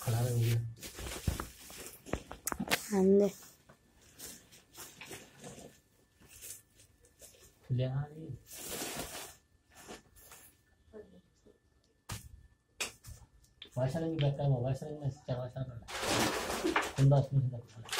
खड़ा रहोगे अंदर नहीं बैठता है वो वाशा नहीं मैं चला वाशा करना कुंडा उसमें से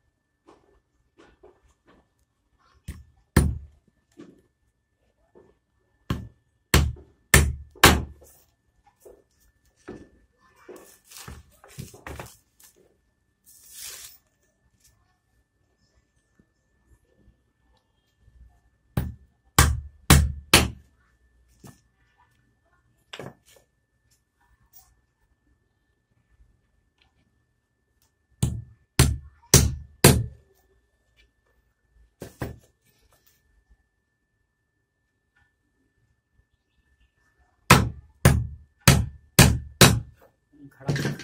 खड़ा